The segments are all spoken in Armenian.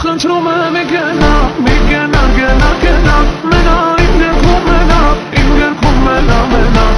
Ես խնդրում եմ մի գնա, մի գնա, գնա, գնա Մենա իմ գրքում մենա, իմ գրքում մենա, մենա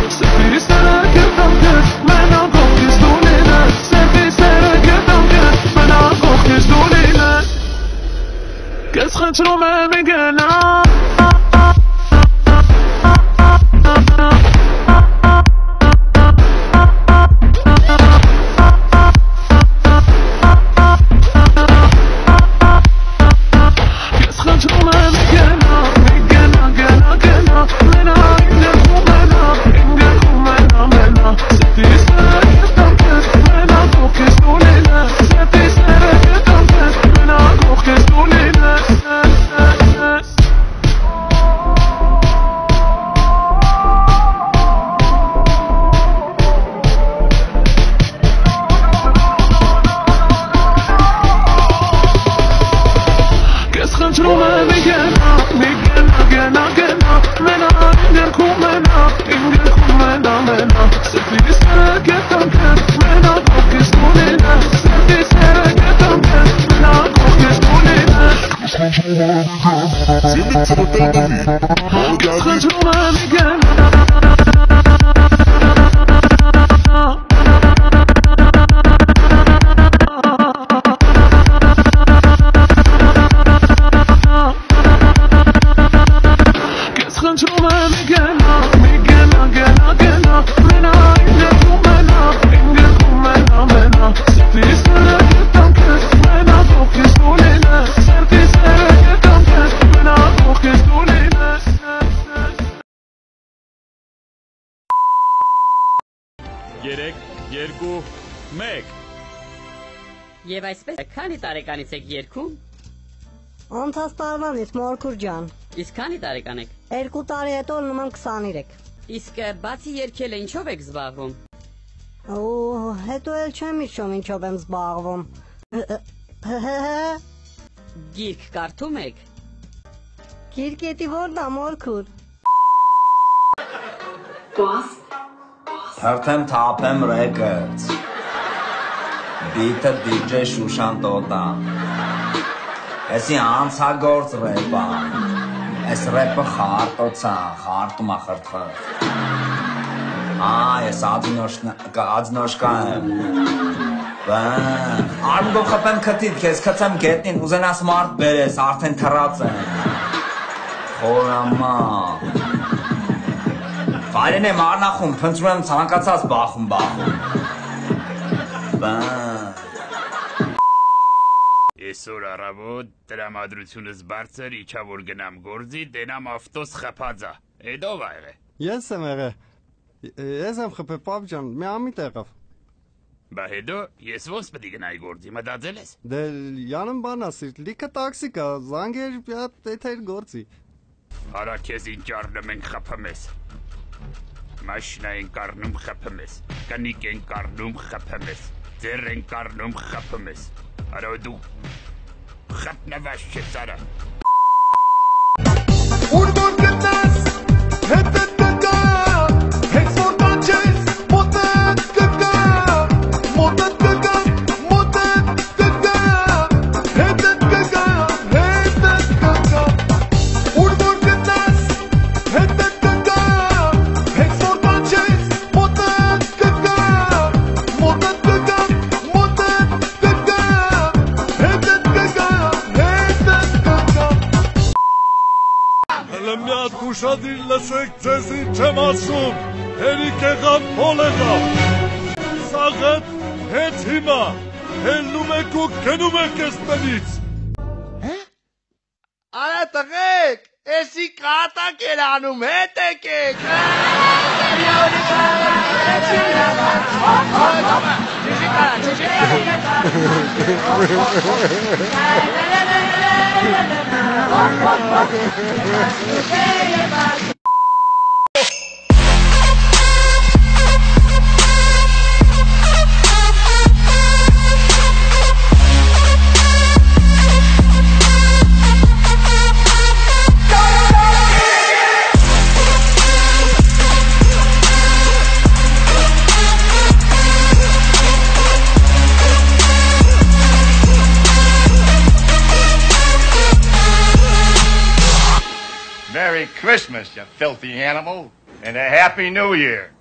Խնդրում եմ 3 2 1 Եվ այսպես քանի տարեկանից եք երկում։ Անցած տարվանից Մորքուր ջան։ Իսկ քանի տարեկան եք։ 2 տարի հետո նման 23։ Իսկ բացի երկելը ինչով եք զբաղվում։ Ու հետո էլ չեմ իշխում ինչով եմ զբաղվում։ Գիրք կարդում եք։ Գիրքետի ո՞րն է Մորքուր։ Կոս Հերթեմ թափեմ ռեկեց Բիթը DJ Շուշան տոտա Էսի անցագործ ռեպա Էս ռեպը խարտոցա, խարտումա խրտխրտ Այ, ես ածնոշկա եմ արմգով խպեմ քտիտ, կեզ քծեմ գետնին, ուզենաս մարդ բերես, արդեն թրած եմ Խորամա Վայրեն եմ արնախում, փնտրում եմ ցանկացած բախում բախում Բան Այսօր առավոտ տրամադրությունս բարձր իջա որ գնամ գործի, դենամ ավտոս խփածա։ Էդով ա եղե։ Ես եմ եղել։ Ես եմ խփե պապ ջան, մի ամիտ եղավ։ Բա հետո ես ոնց պետք է գնայի գործի, մտածել ես։ Դե յանում բան ասիր, լիքը տաքսի կա, զանգեր դեթեր գործի։ Արա քեզ ինչ առնում ենք խփում ես։ Մաշինա են կառնում խփում ես։ Կնիկ են կառնում խփում ես։ Ձեր են կառնում խփում ես։ Արա դու խփնավաշ չես արա։ Ուր որ գտնես հետդ ուշադիր լսեք ձեզ ինչ եմ ասում, հերիք եղավ փոլ եղավ, սաղըտ հենց հիմա, հելնում եք ու գնում եք ես տնից։ Արա տղեկ, էսի կատակ էր անում, հետ եկեք։ Hey, everybody. Merry Christmas, you filthy animal, and a Happy New Year.